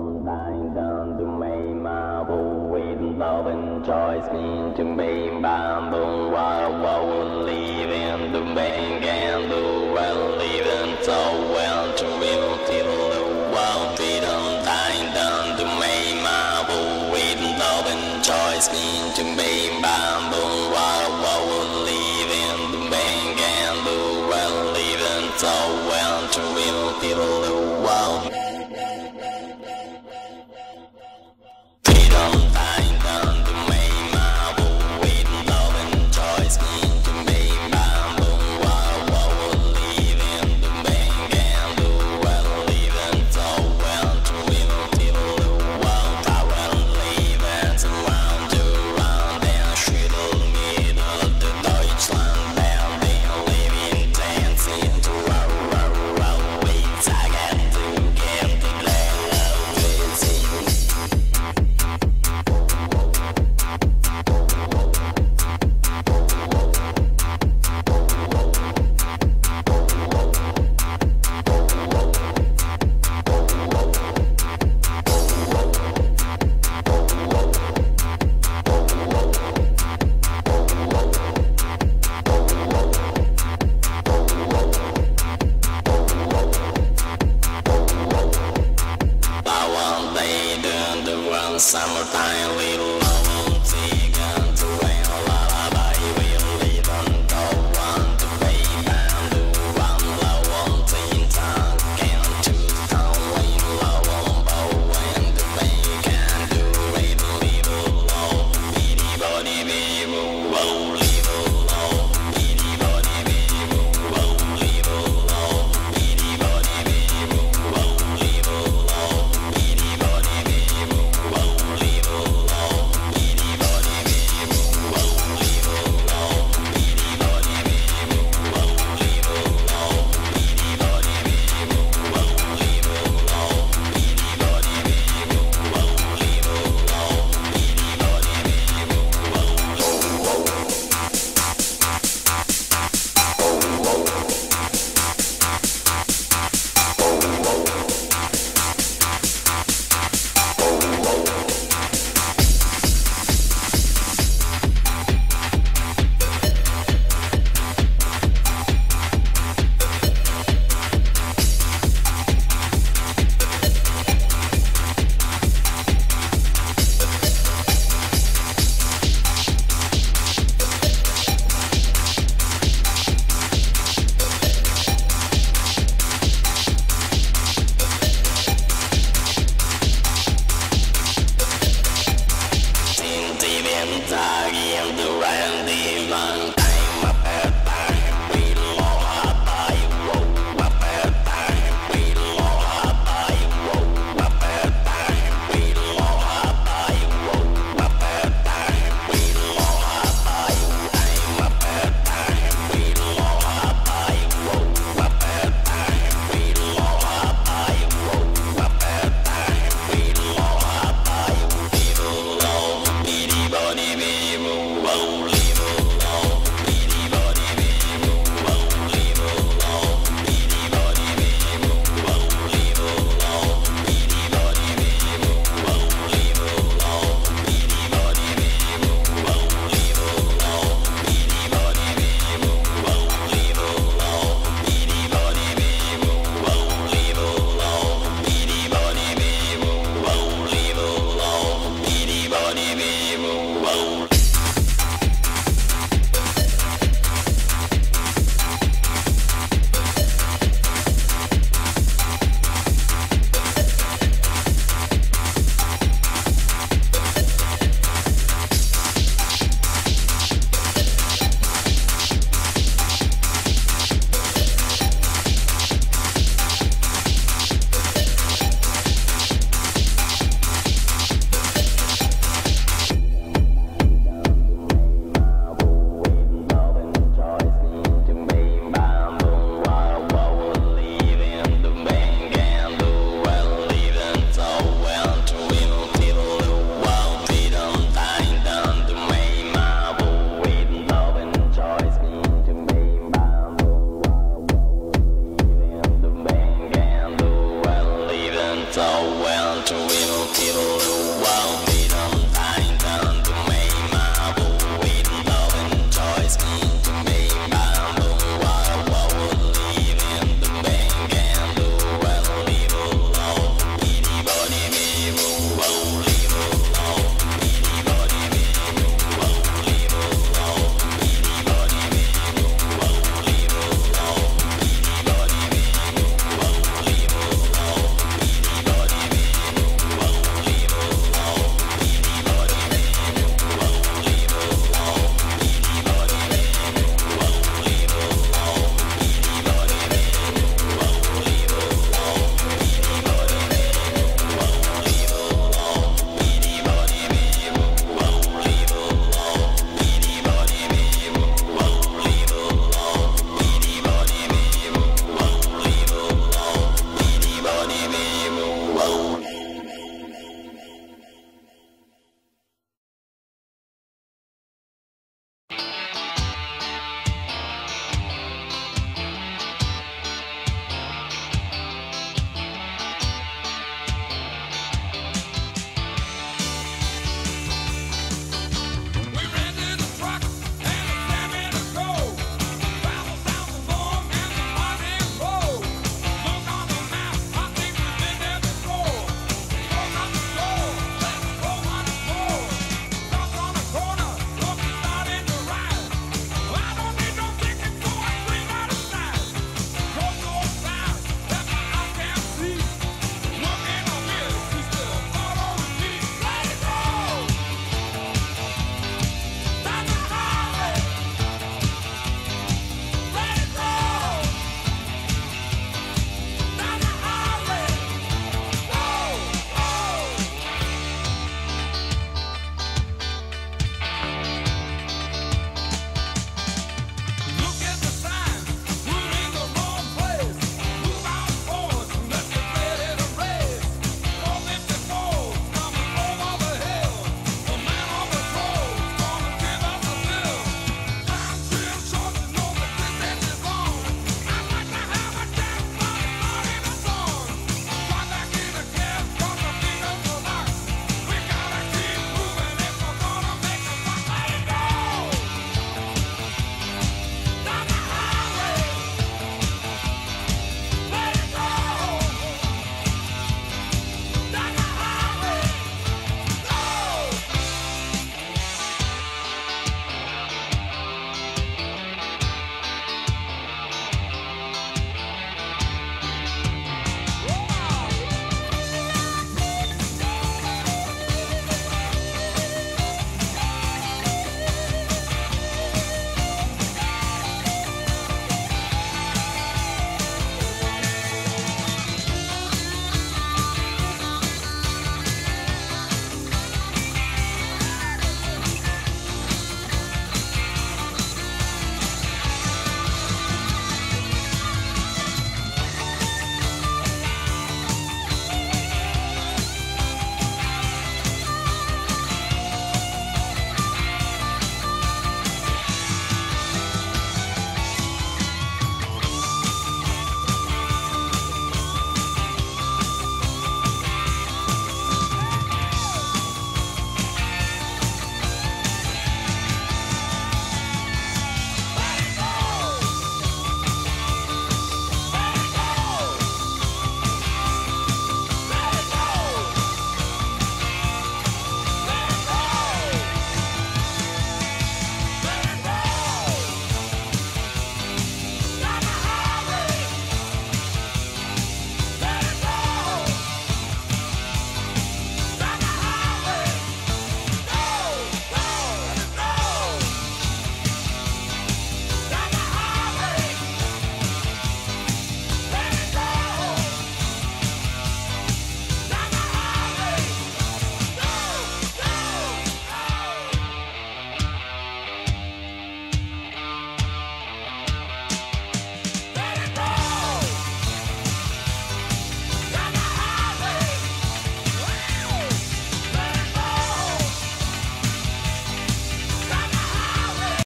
Freedom thine down to me, my boo, with love and joy, me to me, bamboo, while woe, leaving the me, and the well, leaving so well to will till the world. Freedom thine down to me, my boo, with love and joy, me to me, bamboo, while woe,